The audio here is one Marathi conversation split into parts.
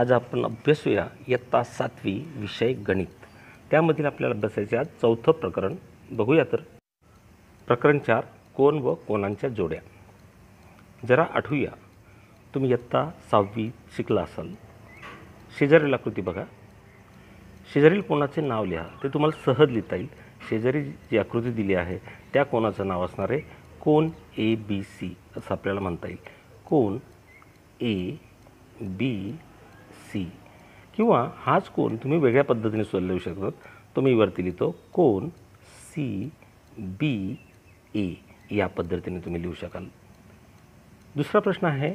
आज आपण अभ्यासूया इयत्ता सातवी विषय गणित. त्यामधील आपल्याला अभ्यासायचे आज चौथं प्रकरण बघूया तर. प्रकरण चार कोण व कोणांच्या जोड्या? जरा आठवूया. तुम्ही इयत्ता सहावी शिकला असाल. शेजारील आकृती बघा. शेजारील कोणाचे नाव लिहा. ते तुम्हाला सहज लिहिता येईल. शेजारी जी आकृती दिली आहे त्या कोणाचं नाव असणार आहे? कोण? ए बी सी असं आपल्याला म्हणता येईल. कोण? A B C. किंवा हाच कोण तुम्ही वेगळ्या पद्धतीने सुद्धा लिहू शकतात. तो मी वरती लिहितो कोण सी बी ए या पद्धतीने तुम्ही लिहू शकाल. दुसरा प्रश्न आहे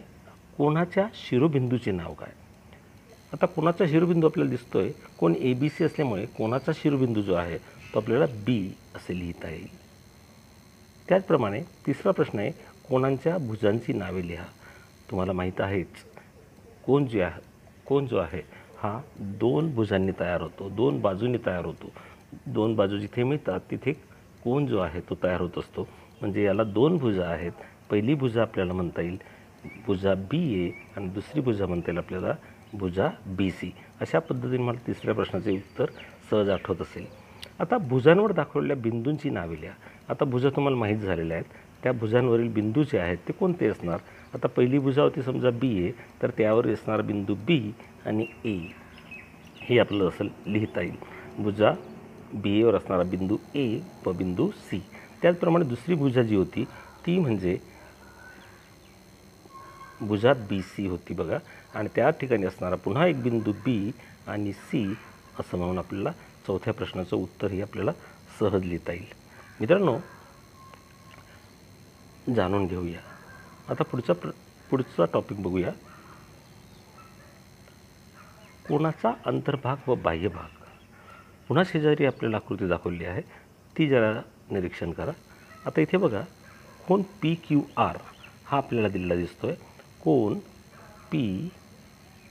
कोणाच्या शिरोबिंदूचे नाव काय? आता कोणाचा शिरोबिंदू आपल्याला दिसतो आहे कोण ए बी सी असल्यामुळे कोणाचा शिरोबिंदू जो आहे तो आपल्याला बी असे लिहिता येईल. त्याचप्रमाणे तिसरा प्रश्न आहे कोणांच्या भुजांची नावे लिहा. तुम्हाला माहीत आहेच कोण जे आहे कोण जो आहे हा दोन भुजांनी तयार होतो दोन बाजूंनी तयार होतो. दोन बाजू जिथे मिळतात तिथे कोण जो आहे तो तयार होत असतो. म्हणजे याला दोन भुजा आहेत. पहिली भुजा आपल्याला म्हणता येईल भुजा बी ए आणि दुसरी भुजा म्हणता येईल आपल्याला भुजा बी सी. अशा पद्धतीने मला तिसऱ्या प्रश्नाचे उत्तर सहज आठवत असेल. आता भुजांवर दाखवलेल्या बिंदूंची नावे लिहा. आता भुजा तुम्हाला माहीत झालेल्या आहेत. त्या भुजांवरील बिंदू जे आहेत ते कोणते असणार? आता पहिली भुजा होती समजा बी ए तर त्यावर असणारा बिंदू बी आणि ए हे आपलं असं लिहिता येईल. भुजा बी एवर असणारा बिंदू ए व बिंदू सी त्याचप्रमाणे दुसरी भुजा जी होती ती म्हणजे भुजा बी सी होती बघा. आणि त्या ठिकाणी असणारा पुन्हा एक बिंदू बी आणि सी असं म्हणून आपल्याला चौथ्या प्रश्नाचं उत्तरही आपल्याला सहज लिहिता येईल. मित्रांनो जाणून घेऊया. आता पुढचा प्र पुढचा टॉपिक बघूया. कोणाचा अंतर्भाग व बाह्यभाग? पुन्हा शेजारी आपल्याला आकृती दाखवली आहे. ती जरा निरीक्षण करा. आता इथे बघा कोण पी क्यू आर हा आपल्याला दिलेला दिसतो आहे कोण पी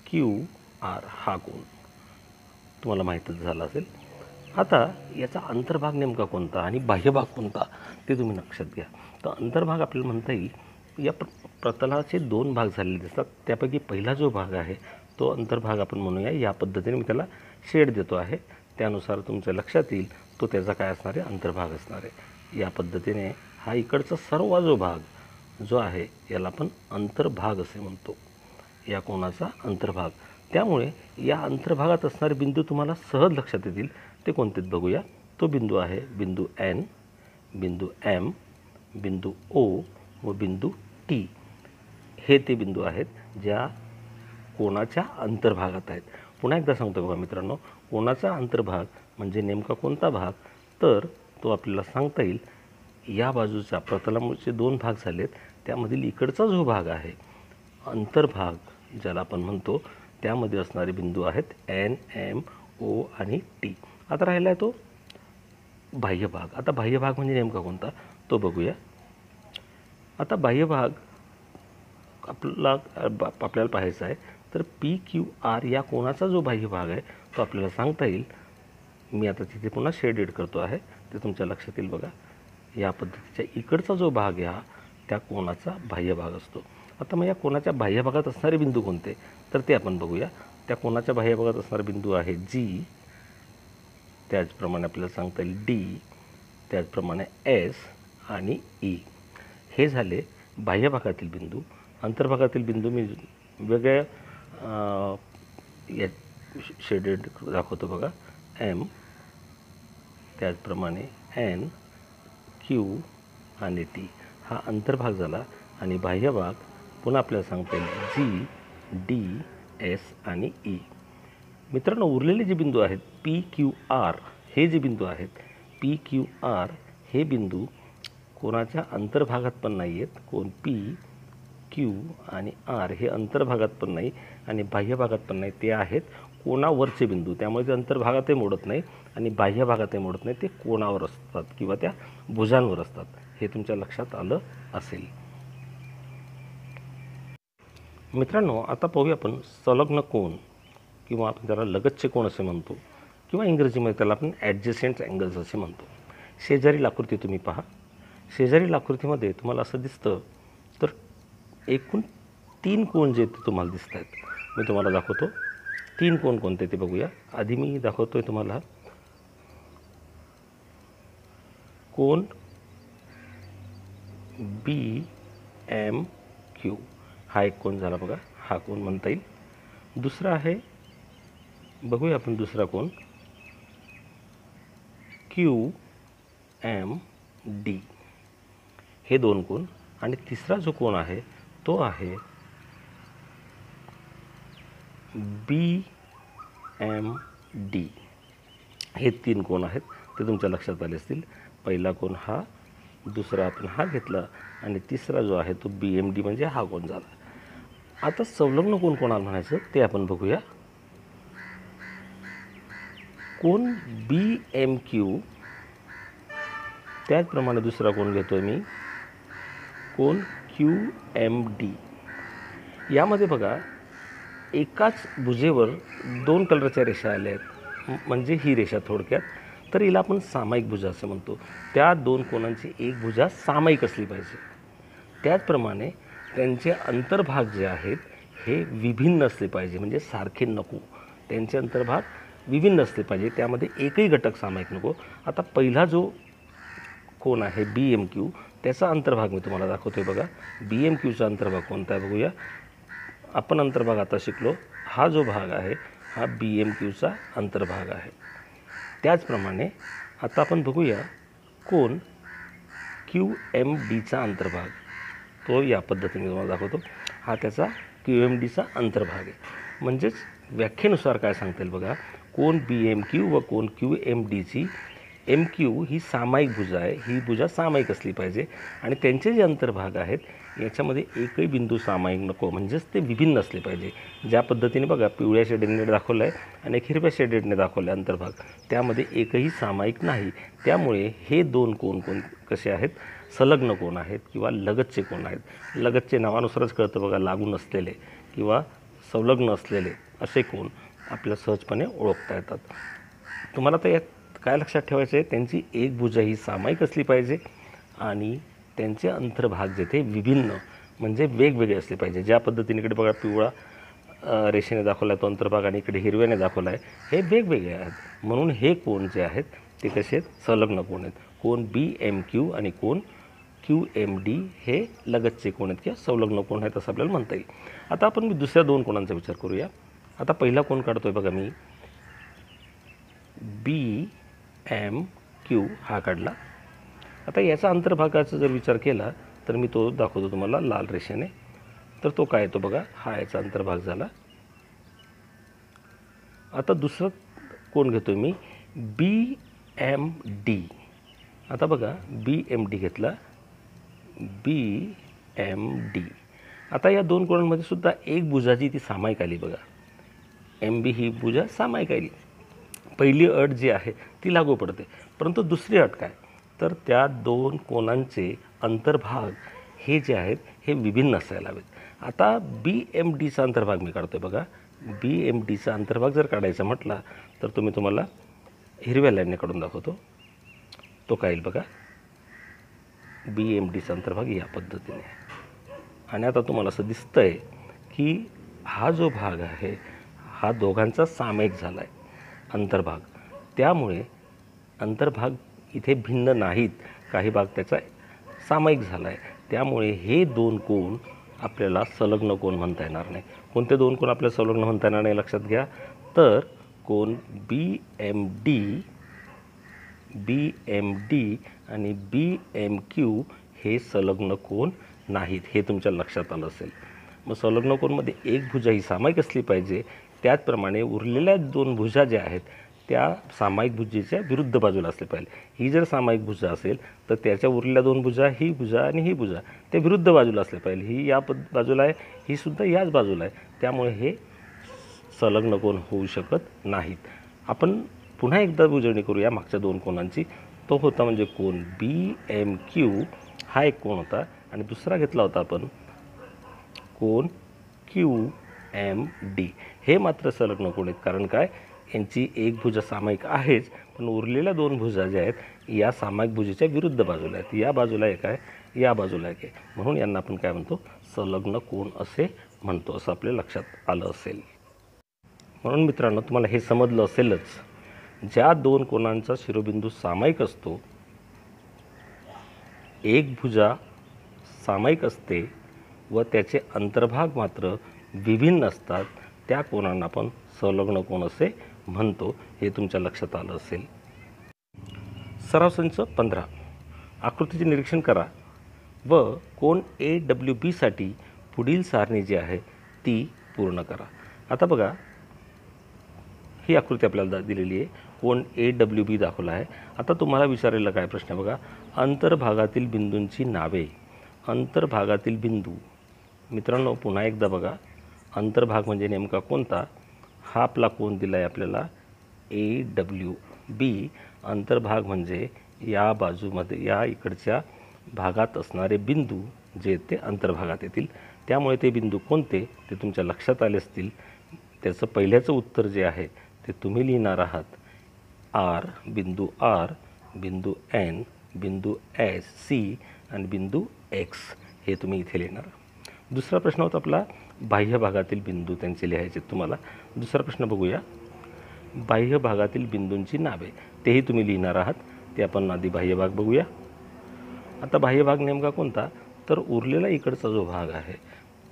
क्यू आर हा कोण? तुम्हाला माहीतच झाला असेल. आता याचा अंतर्भाग नेमका कोणता आणि बाह्यभाग कोणता ते तुम्ही लक्षात घ्या. तर अंतर्भाग आपल्याला म्हणता येईल या प्र प्रतलाचे दोन भाग झालेले दिसतात. त्यापैकी पहिला जो भाग आहे तो अंतर्भाग आपण म्हणूया. या पद्धतीने मी त्याला शेड देतो आहे. त्यानुसार तुमच्या लक्षात येईल तो त्याचा काय असणार आहे? अंतर्भाग असणार आहे. या पद्धतीने हा इकडचा सर्व जो भाग जो आहे याला आपण अंतर्भाग असे म्हणतो. या कोणाचा अंतर्भाग. त्यामुळे या अंतर्भागात असणारे बिंदू तुम्हाला सहज लक्षात येतील. ते कोणतेत बघूया? तो बिंदू आहे बिंदू एन बिंदू एम बिंदू ओ व बिंदू टी हे ते बिंदू आहेत ज्या कोणाच्या अंतर्भागात आहेत. पुन्हा एकदा सांगतो बघा मित्रांनो कोणाचा अंतर्भाग म्हणजे नेमका कोणता भाग? तर तो आपल्याला सांगता येईल. या बाजूचा प्रतलाचे दोन भाग झालेत. त्यामधील इकडचा जो भाग आहे अंतर्भाग ज्याला आपण म्हणतो त्यामध्ये असणारे बिंदू आहेत एन एम ओ आणि टी आता राहिला आहे तो बाह्यभाग. आता बाह्य भाग म्हणजे नेमका कोणता? तो बघूया. आता बाह्य भाग आपला आपल्याला पाहायचा आहे. तर पी क्यू आर या कोणाचा जो बाह्य भाग आहे तो आपल्याला सांगता येईल. मी आता तिथे पुन्हा शेडेड करतो आहे. ते तुमच्या लक्षात येईल बघा. या पद्धतीच्या इकडचा जो भाग आहे हा त्या कोणाचा बाह्य भाग असतो? आता मग या कोणाच्या बाह्य भागात असणारे बिंदू कोणते? तर ते आपण बघूया. त्या कोणाच्या बाह्यभागात असणारे बिंदू आहे जी त्याचप्रमाणे आपल्याला सांगता येईल डी त्याचप्रमाणे एस आणि ई हे झाले बाह्यभागातील बिंदू. अंतर्भागातील बिंदू मी वेगळ्या या शेडेड दाखवतो बघा. एम त्याचप्रमाणे एन क्यू आणि टी हा अंतर्भाग झाला आणि बाह्यभाग पुन्हा आपल्याला सांगता येईल जी डी एस आणि ई मित्रांनो उरलेले जे बिंदू आहेत पी क्यू आर हे जे बिंदू आहेत पी क्यू आर हे बिंदू कोणाच्या अंतर्भागात पण नाही आहेत कोण पी क्यू आणि आर हे अंतर्भागात पण नाही आणि बाह्यभागात पण नाही. ते आहेत कोणावरचे बिंदू. त्यामुळे ते अंतर्भागातही मोडत नाही आणि बाह्यभागातही मोडत नाही. ते कोणावर असतात किंवा त्या भुजांवर असतात. हे तुमच्या लक्षात आलं असेल. मित्रांनो आता पाहूया आपण संलग्न कोण. किंवा आपण त्याला लगतचे कोण असे म्हणतो? किंवा इंग्रजीमध्ये त्याला आपण ॲडजस्टंट अँगल्स असे म्हणतो. शेजारील आकृती तुम्ही पहा. शेजारील आकृतीमध्ये तुम्हाला असं दिसतं. तर एकूण तीन कोण जे ते तुम्हाला दिसत आहेत मी तुम्हाला दाखवतो. तीन कोण कोणते ते बघूया. आधी मी दाखवतो आहे तुम्हाला. कोण? बी एम क्यू हा एक कोण झाला बघा. हा कोण म्हणता येईल. दुसरा आहे बघूया आपण दुसरा कोण क्यू एम डी हे दोन कोण आणि तिसरा जो कोण आहे तो आहे बी एम डी हे तीन कोण आहेत ते तुमच्या लक्षात आले असतील. पहिला कोण हा दुसरा आपण हा घेतला. आणि तिसरा जो आहे तो बी एम डी म्हणजे हा कोण झाला. आता संलग्न कोण कोणाला म्हणायचं ते आपण बघूया. कोण? बी एम क्यू त्याचप्रमाणे दुसरा कोण घेतो आहे मी? कोण? क्यू एम डी यामध्ये बघा एकाच भुजेवर दोन कलरच्या रेषा आल्या आहेत. म्हणजे ही रेषा थोडक्यात. तर हिला आपण सामायिक भुजा असं म्हणतो. त्या दोन कोणांची एक भुजा सामायिक असली पाहिजे. त्याचप्रमाणे त्यांचे अंतर्भाग जे आहेत हे विभिन्न असले पाहिजे. म्हणजे सारखे नको. त्यांचे अंतर्भाग विभिन्न असले पाहिजे. त्यामध्ये एकही घटक सामायिक नको. आता पहिला जो कोण आहे बी एम क्यू त्याचा अंतर्भाग मी तुम्हाला दाखवतो आहे बघा बी एम क्यूचा अंतर्भाग कोणता आहे बघूया. आपण अंतर्भाग आता शिकलो. हा जो भाग आहे हा बी एम क्यूचा अंतर्भाग आहे. त्याचप्रमाणे आता आपण बघूया कोण क्यू एम डीचा अंतर्भाग. तो या पद्धतीने तुम्हाला दाखवतो. हा त्याचा क्यू एम डीचा अंतर्भाग आहे. म्हणजेच व्याख्येनुसार काय सांगता येईल बघा. कोण बी एम क्यू व कोण क्यू एम डीची एम क्यू ही सामायिक भुजा आहे. ही भुजा सामायिक असली पाहिजे. आणि त्यांचे जे अंतर्भाग आहेत याच्यामध्ये एकही बिंदू सामायिक नको. म्हणजेच ते विभिन्न असले पाहिजे. ज्या पद्धतीने बघा पिवळ्या शेडेडने दाखवलं आहे आणि एक हिरव्या शेडेडने दाखवलं आहे अंतर्भाग. त्यामध्ये एकही सामायिक नाही. त्यामुळे हे दोन कोण कोण कसे आहेत? संलग्न कोण आहेत किंवा लगतचे कोण आहेत? लगतचे नावानुसारच कळतं बघा लागून असलेले किंवा संलग्न असलेले असे कोण. आपल्या सहजपणे ओळखता येतात. तुम्हाला तर यात काय लक्षात ठेवायचं आहे त्यांची एक भुजा ही सामायिक असली पाहिजे आणि त्यांचे अंतर्भाग जे ते विभिन्न म्हणजे वेगवेगळे असले पाहिजे. ज्या पद्धतीने इकडे बघा पिवळा रेषेने दाखवला आहे तो अंतर्भाग आणि इकडे हिरव्याने दाखवला आहे हे वेगवेगळे आहेत. म्हणून हे कोण जे आहेत ते कसे आहेत? संलग्न कोण आहेत? कोण बी एम क्यू आणि कोण क्यू एम डी हे लगतचे कोण आहेत किंवा संलग्न कोण आहेत असं आपल्याला म्हणता येईल. आता आपण मी दुसऱ्या दोन कोणांचा विचार करूया. आता पहिला कोण काढतो आहे बघा मी. बी एम क्यू हा काढला. आता याचा अंतर्भागाचा जर विचार केला तर मी तो दाखवतो तुम्हाला लाल रेषेने. तर तो काय येतो बघा हा याचा अंतर्भाग झाला. आता दुसरं कोण घेतो मी? बी एम डी आता बघा बी एम डी घेतला. बी एम डी आता या दोन कोणांमध्ये सुद्धा एक भुजाची ती सामायिक आली बघा. एम बी ही पूजा सामायिक आली पहिली अट जी आहे ती लागू पडते. परंतु दुसरी अट काय? तर त्या दोन कोणांचे अंतर्भाग हे जे आहेत हे विभिन्न असायला हवेत. आता बी एम डीचा अंतर्भाग मी काढतो आहे बघा बी एम डीचा अंतर्भाग जर काढायचा म्हटला तर तुम्ही तुम्हाला हिरव्या लाईनने काढून दाखवतो. तो काय येईल बघा? बी एम डीचा अंतर्भाग या पद्धतीने. आणि आता तुम्हाला असं दिसतंय की हा जो भाग आहे हा दोघांचा सामायिक झाला आहे अंतर्भाग. त्यामुळे अंतर्भाग इथे भिन्न नाहीत. काही भाग त्याचा सामायिक झाला आहे त्यामुळे हे दोन कोण आपल्याला संलग्न कोण म्हणता येणार नाही. कोणते दोन कोण आपल्याला संलग्न म्हणता येणार नाही लक्षात घ्या. तर कोण B M D B M D आणि बी एम क्यू हे संलग्न कोण नाहीत हे तुमच्या लक्षात आलं असेल. मग संलग्न कोणमध्ये? एक भुजा ही सामायिक असली पाहिजे. त्याचप्रमाणे उरलेल्या दोन भुजा ज्या आहेत त्या सामायिक भुजेच्या विरुद्ध बाजूला असले पाहिजे. ही जर सामायिक भुजा असेल तर त्याच्या उरलेल्या दोन भुजा ही भुजा आणि ही भुजा त्या विरुद्ध बाजूला असल्या पाहिजे. ही या पद बाजूला आहे ही सुद्धा याच बाजूला आहे. त्यामुळे हे संलग्न कोण होऊ शकत नाहीत. आपण पुन्हा एकदा उजळणी करूया मागच्या दोन कोणांची तो होता म्हणजे कोण बी एम क्यू. हा एक कोण होता. आणि दुसरा घेतला होता आपण कोण क्यू. एम डी हे मात्र संलग्न कोण आहेत कारण काय? यांची एक भुजा सामायिक आहेच पण उरलेल्या दोन भुजा ज्या आहेत या सामायिक भुजेच्या विरुद्ध बाजूला आहेत. या बाजूला एक आहे या बाजूला एक आहे. म्हणून यांना आपण काय म्हणतो? संलग्न कोण असे म्हणतो असं आपल्या लक्षात आलं असेल. म्हणून मित्रांनो तुम्हाला हे समजलं असेलच. ज्या दोन कोणांचा शिरोबिंदू सामायिक असतो एक भुजा सामायिक असते व त्याचे अंतर्भाग मात्र विभिन्न असतात त्या कोणांना आपण संलग्न कोण असे म्हणतो हे तुमच्या लक्षात आलं असेल. सराव संच पंधरा. आकृतीचे निरीक्षण करा. व कोण ए डब्ल्यू बीसाठी पुढील सारणी जी आहे ती पूर्ण करा. आता बघा ही आकृती आपल्याला दिलेली आहे. कोण ए डब्ल्यू बी दाखवला आहे. आता तुम्हाला विचारलेला काय प्रश्न आहे बघा. अंतर्भागातील बिंदूंची नावे. अंतर्भागातील बिंदू. मित्रांनो पुन्हा एकदा बघा. अंतर्भाग म्हणजे नेमका कोणता? हा आपला कोण दिला आहे आपल्याला? ए डब्ल्यू बी अंतर्भाग म्हणजे या बाजूमध्ये या इकडच्या भागात असणारे बिंदू जे ते अंतर्भागात येतील. त्यामुळे ते बिंदू कोणते? ते तुमच्या लक्षात आले असतील. त्याचं पहिल्याचं उत्तर जे आहे ते तुम्ही लिहिणार आहात. आर बिंदू आर बिंदू एन बिंदू एस सी आणि बिंदू एक्स हे तुम्ही इथे लिहिणार. दुसरा प्रश्न होता आपला बाह्य भागातील बिंदू त्यांचे लिहायचे तुम्हाला. दुसरा प्रश्न बघूया. बाह्य भागातील बिंदूंची नावे. तेही तुम्ही लिहिणार आहात. ते आपण आधी बाह्य भाग बघूया. आता बाह्य भाग नेमका कोणता? तर उरलेला इकडचा जो भाग आहे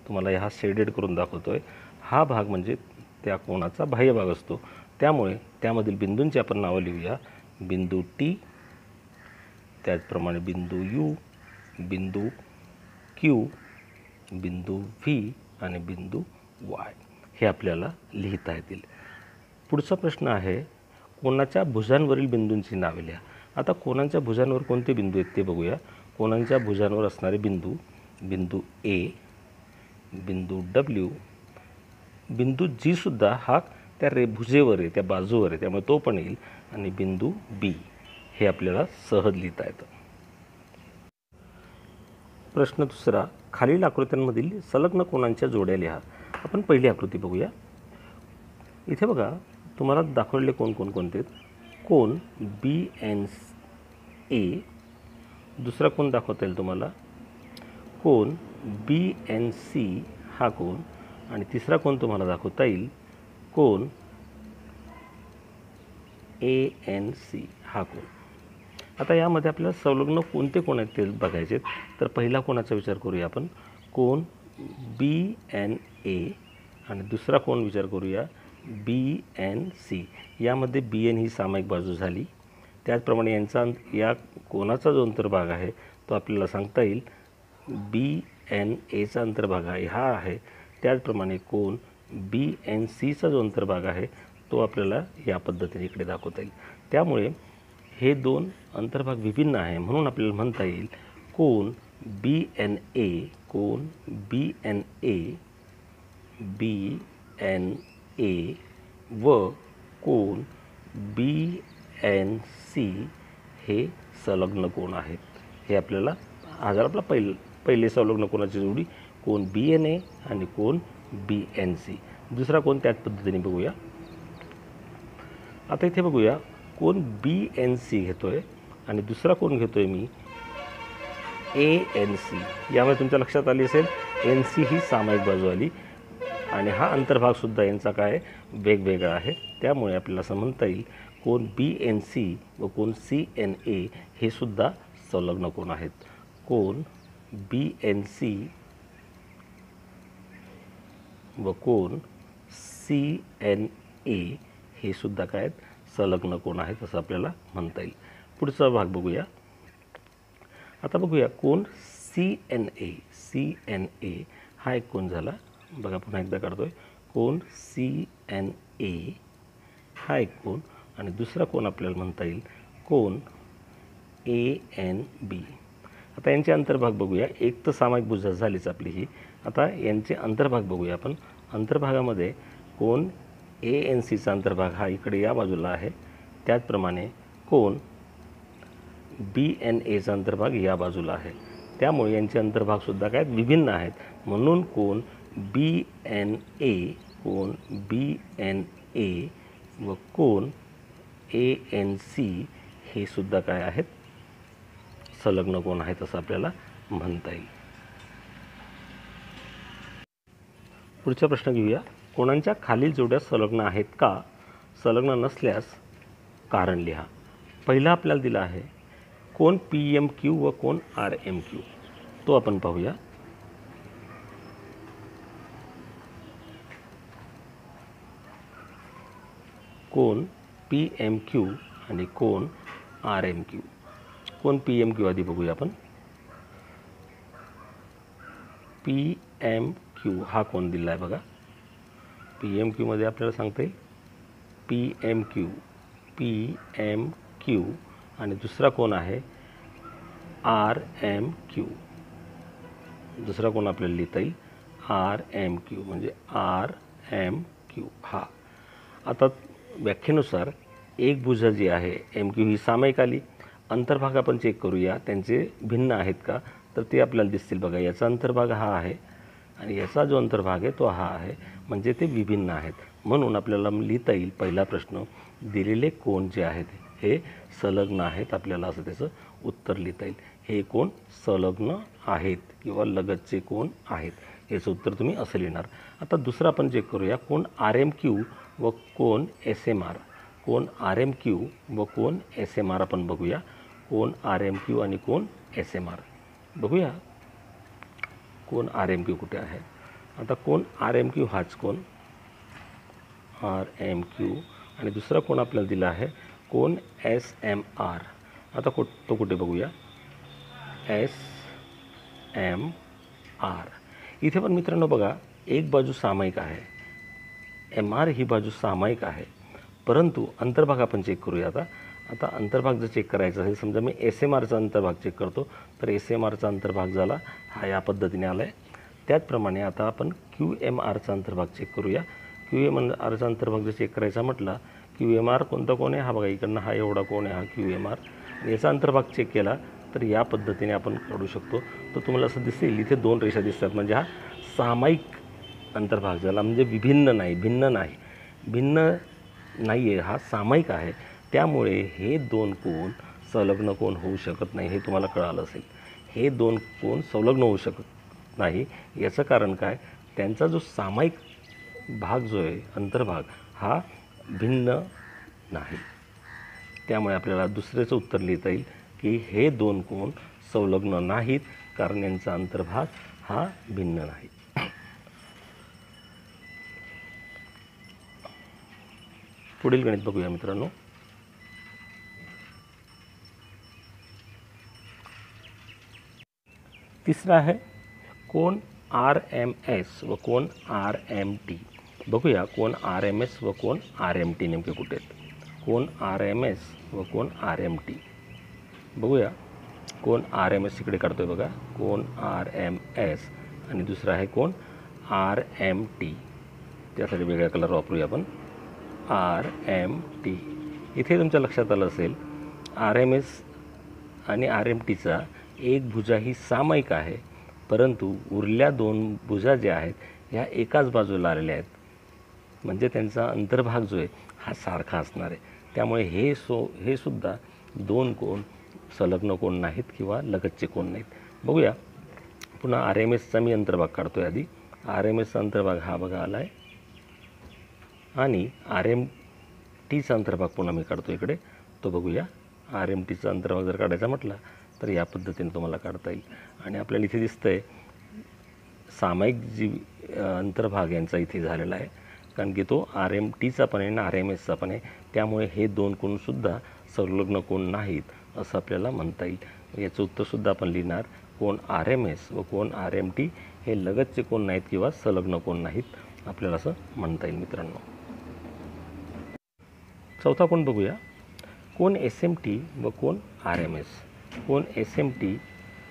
तुम्हाला हा शेडेड करून दाखवतो आहे हा भाग म्हणजे त्या कोणाचा बाह्य भाग असतो. त्यामुळे त्यामधील बिंदूंची आपण नावं लिहूया. बिंदू टी त्याचप्रमाणे बिंदू यू बिंदू क्यू बिंदू व्ही आणि बिंदू वाय हे आपल्याला लिहिता येतील. पुढचा प्रश्न आहे कोणाच्या भुजांवरील बिंदूंची नावे लिहा. आता कोणाच्या भुजांवर कोणते बिंदू आहेत ते बघूया. कोणाच्या भुजांवर असणारे बिंदू बिंदू ए बिंदू डब्ल्यू बिंदू जी सुद्धा हा त्या रे भुजेवर आहे त्या बाजूवर आहे त्यामुळे तो पण येईल. आणि बिंदू बी हे आपल्याला सहज लिहिता येतं. प्रश्न दुसरा खालील आकृत्यांमधील संलग्न कोणांच्या जोड्या लिहा आपण पहिली आकृती बघूया. इथे बघा तुम्हाला दाखवलेले कोण कोण कोणते आहेत? कोण बी एन ए दुसरा कोण दाखवता येईल तुम्हाला? कोण बी एन सी हा कोण आणि तिसरा कोण तुम्हाला दाखवता येईल? कोण ए एन सी हा कोण आता यामध्ये आपल्याला संलग्न कोणते कोण आहेत ते बघायचे तर पहिला कोणाचा विचार करूया आपण? कोण? बी एन ए आणि दुसरा कोण विचार करूया? बी एन सी यामध्ये बी एन ही सामायिक बाजू झाली. त्याचप्रमाणे यांचा अंत- या कोणाचा जो अंतर्भाग आहे तो आपल्याला सांगता येईल. बी एन एचा अंतर्भाग आहे हा आहे. त्याचप्रमाणे कोण? बी एन सीचा जो अंतर्भाग आहे तो आपल्याला या पद्धतीने इकडे दाखवता येईल. त्यामुळे हे दोन अंतर्भाग विभिन्न आहे म्हणून आपल्याला म्हणता येईल कोण बी एन ए कोण बी N A B N A व कोण बी एन सी हे संलग्न कोण आहेत. हे आपल्याला हजार आपला पहिल पहिले संलग्न कोणाची जोडी? कोण बी एन ए आणि कोण बी एन सी दुसरा कोण त्याच पद्धतीने बघूया. आता इथे बघूया कोण बी एन सी घेतो आहे आणि दुसरा कोण घेतो आहे मी? ए एन सी यामुळे तुमच्या लक्षात आली असेल? एन सी ही सामायिक बाजू आली. आणि हा अंतर्भागसुद्धा यांचा काय? वेगवेगळा आहे. त्यामुळे आपल्याला असं म्हणता येईल कोण बी एन सी व कोण सी एन ए हे सुद्धा संलग्न कोण आहेत? कोण बी एन सी व कोण सी एन ए हे सुद्धा काय आहेत? संलग्न कोण आहेत असं आपल्याला म्हणता येईल. पुढचा भाग बघूया. आता बघूया कोण? C N A C N A हा एक कोण झाला? बघा पुन्हा एकदा काढतोय. कोण? सी एन ए हा एक कोण? आणि दुसरा कोण आपल्याला म्हणता येईल? कोण? ए एन बी आता यांचे अंतर्भाग बघूया. एक तर सामायिक भुजा झालीच आपली ही. आता यांचे अंतर्भाग बघूया आपण. अंतर्भागामध्ये कोण? ए एन सीचा अंतर्भाग हा इकडे या बाजूला आहे. त्याचप्रमाणे कोण? बी एन एचा अंतर्भाग या बाजूला आहे. त्यामुळे यांचे अंतर्भागसुद्धा काय विभिन्न आहेत. म्हणून कोण बी एन ए कोण बी एन ए व कोण ए एन सी हे सुद्धा काय आहेत? संलग्न कोण आहेत असं आपल्याला म्हणता येईल. पुढचा प्रश्न घेऊया. कोणांच्या खालील जोड्या संलग्न आहेत का? संलग्न नसल्यास कारण लिहा. पहिला आपल्याला दिला आहे कोण पी एम क्यू व कोण आर एम क्यू? तो आपण पाहूया. कोण पी एम क्यू आणि कोण आर एम क्यू? कोण पी एम क्यू आधी बघूया आपण. पी एम क्यू हा कोण दिला आहे बघा. पी एम क्यूमध्ये आपल्याला सांगता येईल. P M Q P M Q आणि दुसरा कोण आहे आर एम क्यू. दुसरा कोण आपल्याला लिहिता येईल. आर एम क्यू म्हणजे आर एम क्यू. हा. आता व्याख्येनुसार एक भुजा जी आहे एम क्यू ही सामायिक आली. अंतर्भाग आपण चेक करूया. त्यांचे भिन्न आहेत का? तर ते आपल्याला दिसतील बघा. याचा अंतर्भाग हा आहे आणि याचा जो अंतर्भाग आहे तो हा आहे. म्हणजे ते विभिन्न आहेत. म्हणून आपल्याला लिहिता येईल पहिला प्रश्न. दिलेले कोण जे आहेत हे संलग्न आहेत. आपल्याला असं त्याचं उत्तर लिहिता येईल. हे कोण? संलग्न आहेत किंवा लगतचे कोण आहेत? याचं उत्तर तुम्ही असं लिहिणार. आता दुसरं आपण चेक करूया कोण आर एम क्यू व कोण एस एम आर कोण आर एम क्यू व कोण एस एम आर आपण बघूया. कोण आर एम क्यू आणि कोण एस एम आर बघूया. कोण आर एम क्यू कुठे आहे? आता कोण आर एम क्यू हाच कोण? आर एम क्यू आणि दुसरा कोण आपल्याला दिला आहे? कोण? S M R. आता कुठ तो कुठे बघूया? S M R. इथे पण मित्रांनो बघा एक बाजू सामायिक आहे. एम आर ही बाजू सामायिक आहे. परंतु अंतर्भाग आपण चेक करूया आता. आता अंतर्भाग जर चेक करायचा असेल समजा मी एस एम आरचा अंतर्भाग चेक करतो तर एस एम आरचा अंतर्भाग झाला हा या पद्धतीने आला आहे त्याचप्रमाणे आता आपण क्यू एम आरचा अंतर्भाग चेक करूया. क्यू एम आरचा अंतर्भाग जर चेक करायचा म्हटला क्यू एम आर कोणता कोण आहे? हा बघा इकडनं हा एवढा कोण आहे? हा क्यू एम आर. याचा अंतर्भाग चेक केला तर या पद्धतीने आपण काढू शकतो. तर तुम्हाला असं दिसेल इथे दोन रेषा दिसतात. म्हणजे हा सामायिक अंतर्भाग झाला म्हणजे विभिन्न नाही भिन्न नाही. भिन्न नाही आहे हा सामायिक आहे. त्यामुळे हे दोन कोण संलग्न कोण होऊ शकत नाही हे तुम्हाला कळालं असेल. हे दोन कोण संलग्न होऊ शकत नाही याचं कारण काय? त्यांचा जो सामायिक भाग जो आहे अंतर्भाग हा भिन्न नाही. त्यामुळे आपल्याला दुसऱ्याचं उत्तर लिहिता येईल की हे दोन कोण संलग्न नाहीत कारण यांचा अंतर्भाग हा भिन्न नाही. पुढील गणित बघूया मित्रांनो. तिसरा आहे कोण आर एम एस व कोण आर एम टी? बघूया कोण आर एम एस व कोण आर एम टी नेमके कुठे आहेत. कोण आर एम एस व कोण आर एम टी बघूया कोण आर एम एस इकडे काढतो आहे बघा. कोण आर एम एस आणि दुसरा आहे कोण आर एम टी त्यासाठी वेगळा कलर वापरूया आपण. आर एम टी इथे तुमच्या लक्षात आलं असेल आर एम एस आणि आर एम टीचा एक भुजा ही सामायिक आहे परंतु उरल्या दोन भुजा ज्या आहेत ह्या एकाच बाजूला आलेल्या आहेत. म्हणजे त्यांचा अंतर्भाग जो आहे हा सारखा असणार आहे. त्यामुळे हे सो हे सुद्धा दोन कोण संलग्न कोण नाहीत किंवा लगतचे कोण नाहीत. बघूया. पुन्हा आर एम एसचा मी अंतर्भाग काढतो आहे आधी. आर एम एसचा अंतर्भाग हा बघा आला आहे आणि आर एम टीचा अंतर्भाग पुन्हा मी काढतो इकडे. तो बघूया. आर एम टीचा अंतर्भाग जर काढायचा म्हटला तर या पद्धतीने तुम्हाला काढता येईल. आणि आपल्याला इथे दिसतं आहे सामायिक जी अंतर्भाग यांचा इथे झालेला आहे. कारण की तो आर एम टीचा पण आहे आणि आर एम एसचा पण आहे. त्यामुळे हे दोन कोणसुद्धा संलग्न कोण नाहीत असं आपल्याला म्हणता येईल. याचं उत्तरसुद्धा आपण लिहिणार कोण आर एम एस व कोण आर एम टी हे लगतचे कोण नाहीत किंवा संलग्न कोण नाहीत आपल्याला असं म्हणता येईल मित्रांनो. चौथा कोण बघूया? कोण एस एम टी व कोण आर एम एस? कोण एस एम टी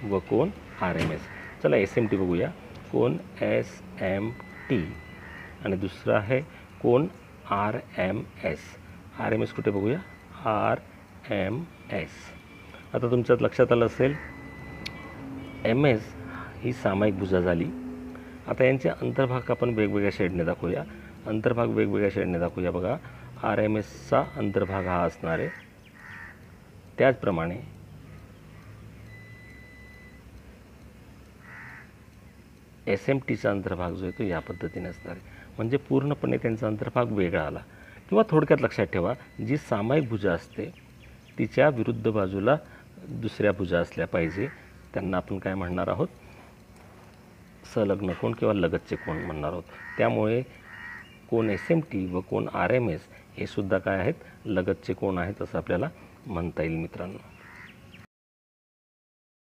व कोण आर एम एस? चला एस एम टी बघूया. कोण एस एम टी? आणि दुसरं आहे कोण? R M S. R M S कुठे बघूया? R M S. आता तुमच्यात लक्षात आलं असेल एम एस ही सामायिक भुजा झाली. आता यांचे अंतर्भाग आपण वेगवेगळ्या शेडने दाखवूया. अंतर्भाग वेगवेगळ्या शेडने दाखवूया बघा. आर एम एसचा अंतर्भाग हा असणार आहे. त्याचप्रमाणे एस एम टीचा अंतर्भाग जो आहे तो या पद्धतीने असणार आहे. म्हणजे पूर्णपणे त्यांचा अंतर्भाग वेगळा आला. किंवा थोडक्यात लक्षात ठेवा जी सामायिक भुजा असते तिच्या विरुद्ध बाजूला दुसऱ्या भुजा असल्या पाहिजे. त्यांना आपण काय म्हणणार आहोत? संलग्न कोण किंवा लगतचे कोण म्हणणार आहोत? त्यामुळे कोण एस एम टी व कोण आर एम एस हे सुद्धा काय आहेत? लगतचे कोण आहेत असं आपल्याला म्हणता येईल मित्रांनो.